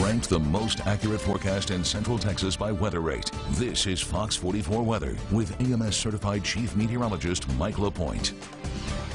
Ranked the most accurate forecast in Central Texas by WeatheRate. This is Fox 44 Weather with EMS certified chief meteorologist Mike LaPoint.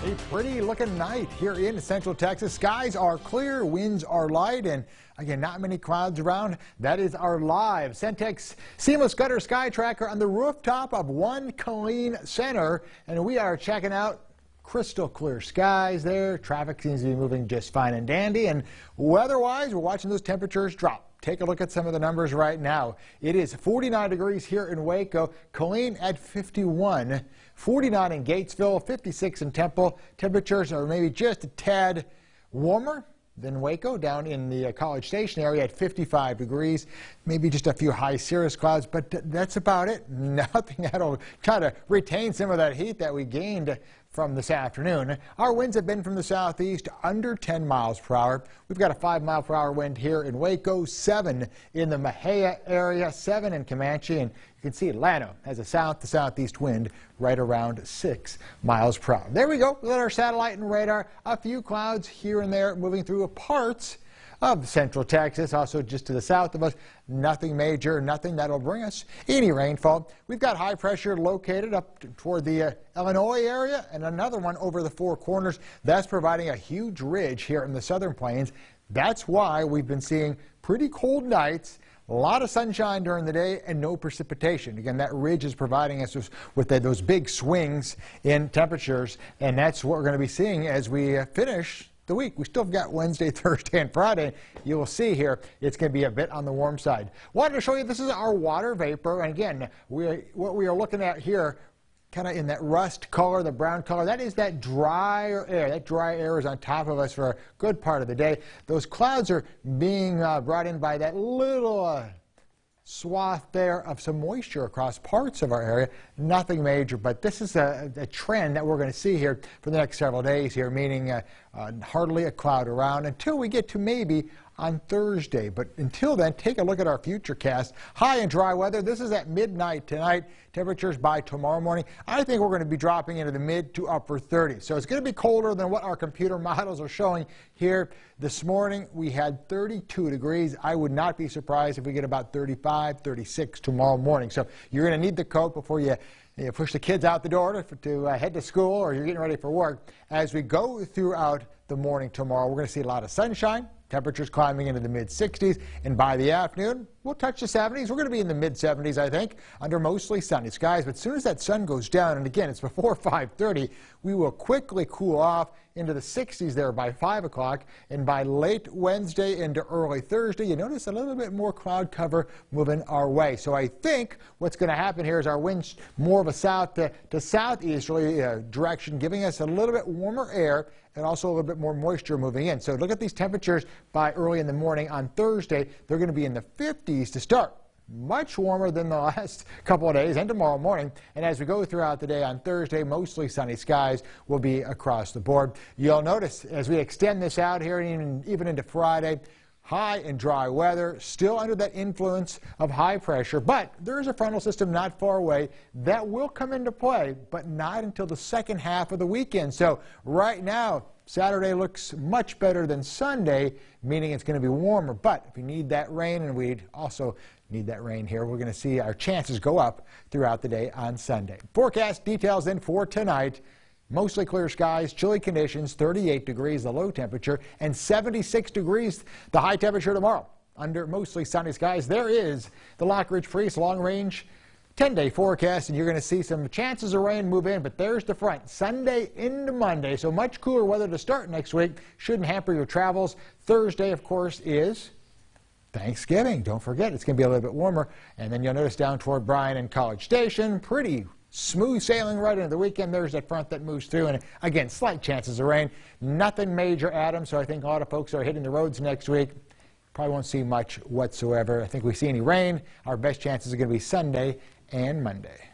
A pretty looking night here in Central Texas. Skies are clear, winds are light, and again, not many clouds around. That is our live Centex Seamless Gutter Sky Tracker on the rooftop of One Killeen Center. And we are checking out crystal clear skies there. Traffic seems to be moving just fine and dandy. And weather-wise, we're watching those temperatures drop. Take a look at some of the numbers right now. It is 49 degrees here in Waco, Killeen at 51, 49 in Gatesville, 56 in Temple. Temperatures are maybe just a tad warmer than Waco down in the uh, College Station area at 55 degrees. Maybe just a few high cirrus clouds, but that's about it. Nothing that'll try to retain some of that heat that we gained from this afternoon. Our winds have been from the southeast under 10 miles per hour. We've got a 5 mile per hour wind here in Waco, 7 in the Mexia area, 7 in Comanche, and you can see Llano has a south to southeast wind right around 6 miles per hour. There we go. At our satellite and radar. A few clouds here and there moving through parts of central Texas, also just to the south of us. Nothing major, nothing that'll bring us any rainfall. We've got high pressure located up toward the uh, Illinois area and another one over the Four Corners. That's providing a huge ridge here in the southern plains. That's why we've been seeing pretty cold nights. A lot of sunshine during the day and no precipitation. Again, that ridge is providing us with those big swings in temperatures, and that's what we're going to be seeing as we uh, finish the week. We still have got Wednesday, Thursday, and Friday. You will see here it's going to be a bit on the warm side. Wanted to show you this is our water vapor. And again, we what we are looking at here kind of in that rust color, the brown color, that is that drier air. That dry air is on top of us for a good part of the day. Those clouds are being uh, brought in by that little uh, swath there of some moisture across parts of our area. Nothing major, but this is a, a trend that we're going to see here for the next several days here, meaning uh, uh, hardly a cloud around until we get to maybe on Thursday. But until then, take a look at our future cast. High and dry weather. This is at midnight tonight. Temperatures by tomorrow morning. I think we're going to be dropping into the mid to upper 30s. So it's going to be colder than what our computer models are showing here. This morning we had 32 degrees. I would not be surprised if we get about 35, 36 tomorrow morning. So you're going to need the coat before you you push the kids out the door to, to uh, head to school or you're getting ready for work. As we go throughout the morning tomorrow, we're going to see a lot of sunshine, Temperatures climbing into the mid 60s, and by the afternoon, we'll touch the 70s. We're going to be in the mid 70s, I think, under mostly sunny skies. But as soon as that sun goes down, and again, it's before 5:30, we will quickly cool off into the 60s there by 5 o'clock, and by late Wednesday into early Thursday, you notice a little bit more cloud cover moving our way. So I think what's going to happen here is our winds more of a south to, to southeasterly uh, direction, giving us a little bit warmer air and also a little bit more moisture moving in. So look at these temperatures by early in the morning on Thursday. They're going to be in the 50s to start much warmer than the last couple of days and tomorrow morning. And as we go throughout the day on Thursday, mostly sunny skies will be across the board. You'll notice as we extend this out here even, even into Friday, high and dry weather, still under that influence of high pressure, but there is a frontal system not far away that will come into play, but not until the second half of the weekend. So right now, Saturday looks much better than Sunday, meaning it's going to be warmer. But if you need that rain, and we also need that rain here, we're going to see our chances go up throughout the day on Sunday. Forecast details then for tonight. Mostly clear skies, chilly conditions, 38 degrees the low temperature, and 76 degrees the high temperature tomorrow. Under mostly sunny skies, there is the Lockridge Freeze long range 10 day forecast, and you're going to see some chances of rain move in, but there's the front. Sunday into Monday, so much cooler weather to start next week. Shouldn't hamper your travels. Thursday, of course, is Thanksgiving. Don't forget, it's going to be a little bit warmer. And then you'll notice down toward Bryan and College Station, pretty Smooth sailing right into the weekend. There's that front that moves through. And again, slight chances of rain. Nothing major, Adam. So I think a lot of folks are hitting the roads next week. Probably won't see much whatsoever. I think we see any rain. Our best chances are going to be Sunday and Monday.